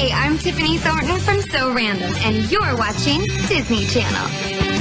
Hey, I'm Tiffany Thornton from So Random, and you're watching Disney Channel.